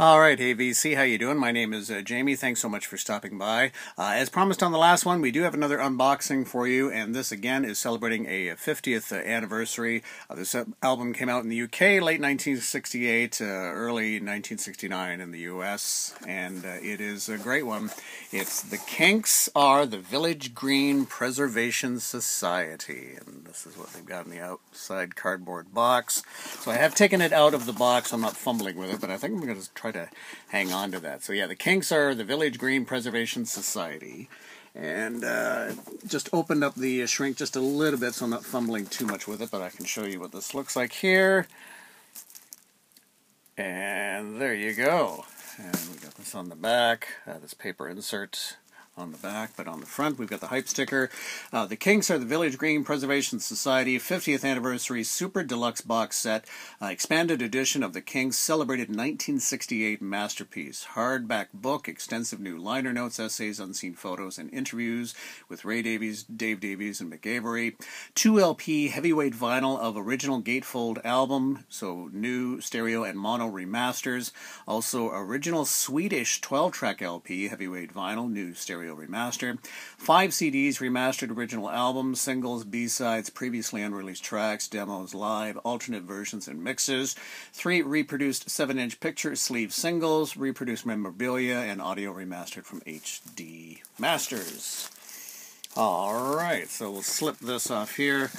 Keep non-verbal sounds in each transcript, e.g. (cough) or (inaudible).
All right, hey how you doing? My name is uh, Jamie. Thanks so much for stopping by. Uh, as promised on the last one, we do have another unboxing for you, and this again is celebrating a 50th uh, anniversary. Uh, this album came out in the UK late 1968, uh, early 1969 in the US, and uh, it is a great one. It's the Kinks are the Village Green Preservation Society, and this is what they've got in the outside cardboard box. So I have taken it out of the box. I'm not fumbling with it, but I think I'm going to try to hang on to that. So yeah, the Kinks are the Village Green Preservation Society. And uh, just opened up the shrink just a little bit so I'm not fumbling too much with it, but I can show you what this looks like here. And there you go. And we got this on the back, uh, this paper insert on the back, but on the front we've got the hype sticker. Uh, the Kinks are the Village Green Preservation Society 50th Anniversary Super Deluxe Box Set, uh, expanded edition of the Kinks celebrated 1968 masterpiece. Hardback book, extensive new liner notes, essays, unseen photos, and interviews with Ray Davies, Dave Davies, and Mick Avory. 2 LP heavyweight vinyl of original gatefold album, so new stereo and mono remasters. Also original Swedish 12 track LP heavyweight vinyl, new stereo remaster. Five CDs, remastered original albums, singles, B-sides, previously unreleased tracks, demos, live, alternate versions, and mixes. Three reproduced 7-inch picture sleeve singles, reproduced memorabilia, and audio remastered from HD Masters. Alright, so we'll slip this off here.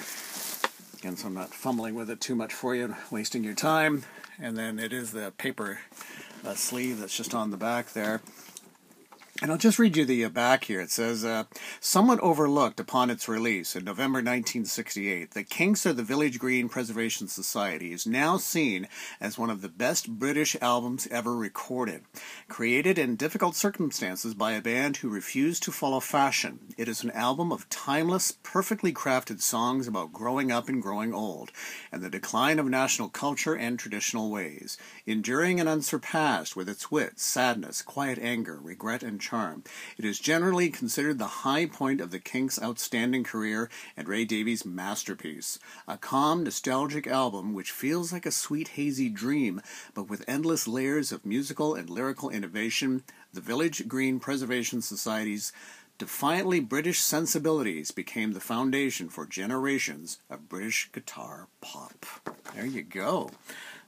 Again, so I'm not fumbling with it too much for you, wasting your time. And then it is the paper uh, sleeve that's just on the back there. And I'll just read you the uh, back here. It says, uh, somewhat overlooked upon its release in November 1968, the Kinks of the Village Green Preservation Society is now seen as one of the best British albums ever recorded. Created in difficult circumstances by a band who refused to follow fashion, it is an album of timeless, perfectly crafted songs about growing up and growing old, and the decline of national culture and traditional ways. Enduring and unsurpassed with its wit, sadness, quiet anger, regret, and charm. It is generally considered the high point of the Kinks' outstanding career and Ray Davies' masterpiece. A calm, nostalgic album which feels like a sweet, hazy dream, but with endless layers of musical and lyrical innovation, the Village Green Preservation Society's defiantly British sensibilities became the foundation for generations of British guitar pop. There you go.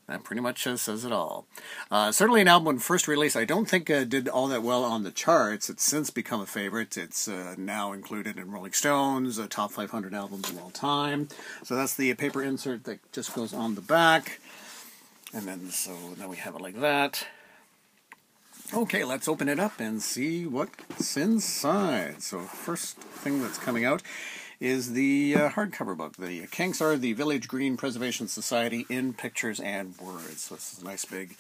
That pretty much says it all. Uh, certainly, an album when first released, I don't think uh, did all that well on the charts. It's since become a favorite. It's uh, now included in Rolling Stone's top 500 albums of all time. So that's the paper insert that just goes on the back, and then so now we have it like that. Okay, let's open it up and see what's inside. So first thing that's coming out is the uh, hardcover book. The Kinks are the Village Green Preservation Society in pictures and words. So this is a nice big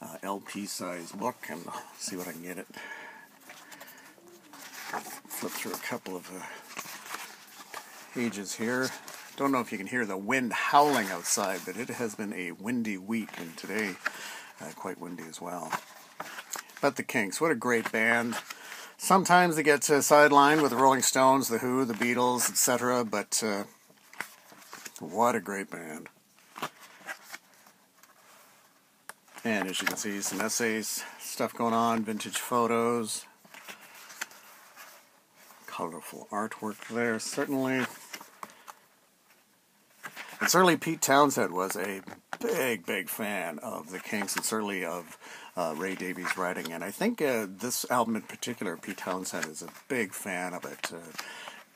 uh, LP size book, and I'll see what I can get it. Flip through a couple of uh, pages here. Don't know if you can hear the wind howling outside, but it has been a windy week, and today uh, quite windy as well. But the Kinks, what a great band. Sometimes they get uh, sidelined with the Rolling Stones, the Who, the Beatles, etc. But uh, what a great band! And as you can see, some essays, stuff going on, vintage photos, colorful artwork there, certainly. And certainly Pete Townshend was a big, big fan of the Kinks and certainly of uh, Ray Davies' writing. And I think uh, this album in particular, Pete Townshend is a big fan of it, uh,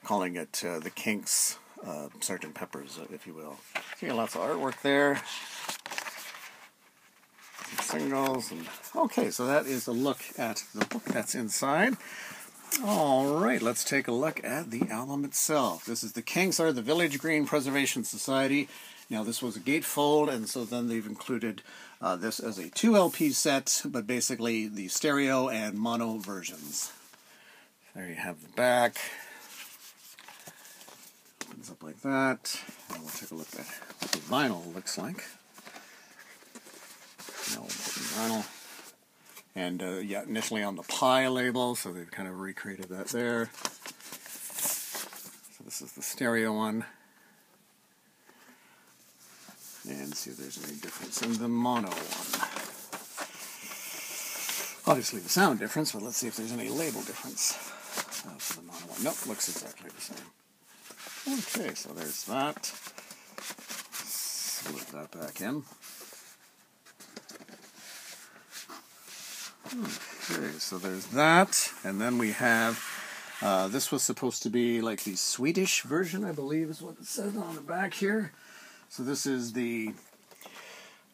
calling it uh, the Kinks uh. Pepper's, uh, if you will. See lots of artwork there. Some singles. And, okay, so that is a look at the book that's inside. All right, let's take a look at the album itself. This is the Kinks are the Village Green Preservation Society. Now, this was a gatefold, and so then they've included uh, this as a 2 LP set, but basically the stereo and mono versions. There you have the back. Opens up like that. And we'll take a look at what the vinyl looks like. Now vinyl and uh, yeah, initially on the Pye label, so they've kind of recreated that there. So this is the stereo one. And see if there's any difference in the mono one. Obviously the sound difference, but let's see if there's any label difference uh, for the mono one. Nope, looks exactly the same. Okay, so there's that. Slip that back in. Okay, so there's that, and then we have. Uh, this was supposed to be like the Swedish version, I believe, is what it says on the back here. So this is the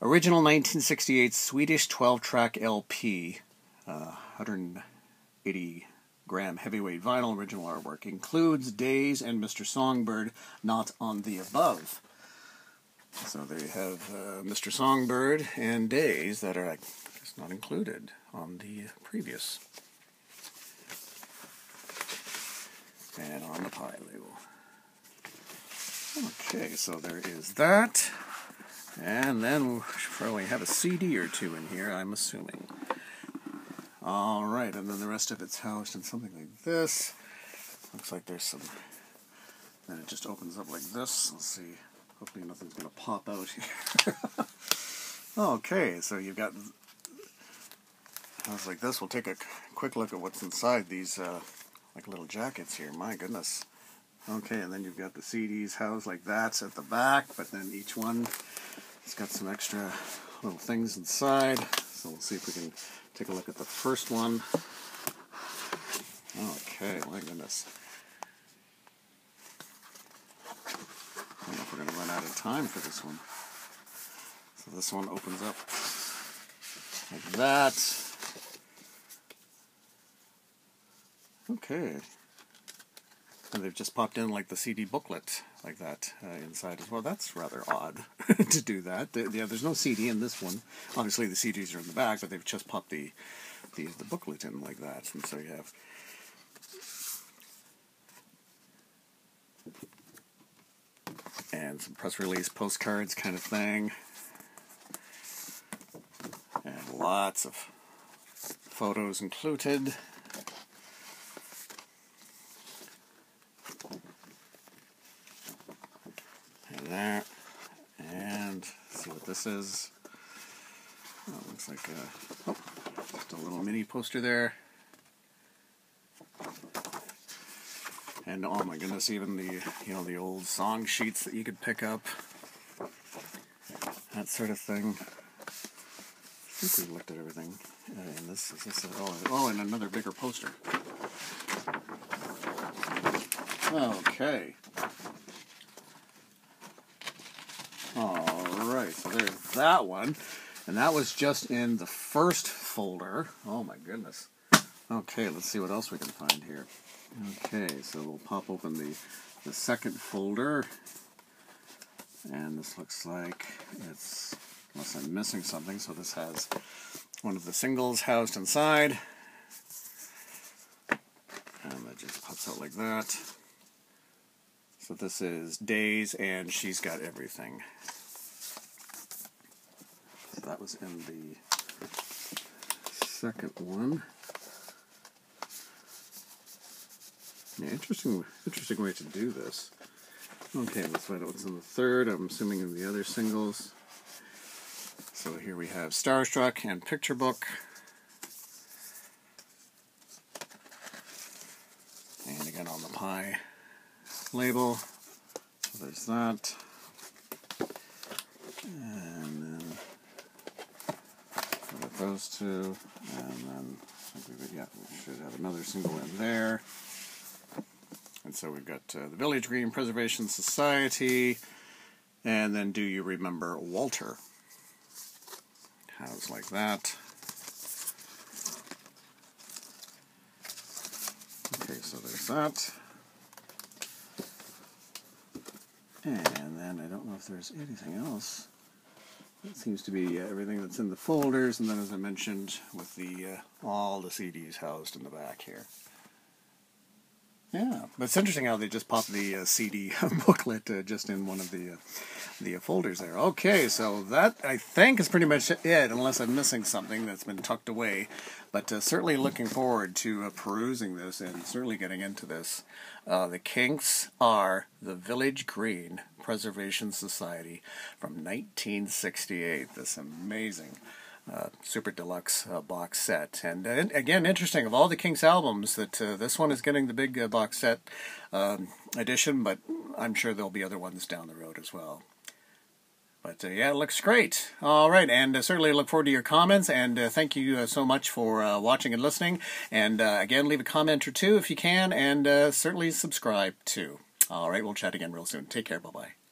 original 1968 Swedish 12-track LP, uh, 180 gram heavyweight vinyl. Original artwork includes Days and Mr. Songbird, not on the above. So they have uh, Mr. Songbird and Days that are just not included on the previous. And on the Pye label. Okay, so there is that. And then we'll probably have a CD or two in here, I'm assuming. Alright, and then the rest of it's housed in something like this. Looks like there's some... Then it just opens up like this. Let's see. Hopefully nothing's going to pop out here. (laughs) okay, so you've got house like this. We'll take a quick look at what's inside these uh, like little jackets here. My goodness. Okay, and then you've got the CDs housed like that at the back, but then each one it's got some extra little things inside. So we'll see if we can take a look at the first one. Okay, my goodness. I don't know if we're going to run out of time for this one. So this one opens up like that. Okay. And they've just popped in like the CD booklet like that uh, inside as well. That's rather odd (laughs) to do that. The, yeah, there's no CD in this one. Obviously, the CDs are in the back, but they've just popped the the, the booklet in like that, and so you have. And some press release postcards kind of thing. And lots of photos included. there. And see what this is. Oh, looks like a, oh, just a little mini poster there. And oh my goodness, even the you know the old song sheets that you could pick up, that sort of thing. I think we looked at everything. Uh, and this is this. Oh, oh, and another bigger poster. Okay. Alright, so there's that one. And that was just in the first folder. Oh my goodness. Okay, let's see what else we can find here. Okay, so we'll pop open the, the second folder. And this looks like it's, unless I'm missing something, so this has one of the singles housed inside. And that just pops out like that. So this is Days, and she's got everything. That was in the second one. Yeah, interesting, interesting way to do this. Okay, let's find out what's in the third. I'm assuming in the other singles. So here we have Starstruck and Picture Book. And again on the Pye label. So there's that then those two. And then we would, yeah, we should have another single in there. And so we've got uh, the Village Green Preservation Society. And then Do You Remember Walter? House like that. Okay, so there's that. And then I don't know if there's anything else. It seems to be uh, everything that's in the folders, and then as I mentioned, with the uh, all the CDs housed in the back here. Yeah, but it's interesting how they just pop the uh, CD (laughs) booklet uh, just in one of the uh, the folders there. Okay, so that I think is pretty much it, unless I'm missing something that's been tucked away. But uh, certainly looking forward to uh, perusing this and certainly getting into this. Uh, the Kinks are the Village Green Preservation Society from 1968. This amazing uh, super deluxe uh, box set. And uh, again, interesting of all the Kinks albums, that uh, this one is getting the big uh, box set um, edition, but I'm sure there'll be other ones down the road as well. But uh, yeah, it looks great. All right, and uh, certainly look forward to your comments. And uh, thank you uh, so much for uh, watching and listening. And uh, again, leave a comment or two if you can, and certainly subscribe too. All right, we'll chat again real soon. Take care. Bye bye.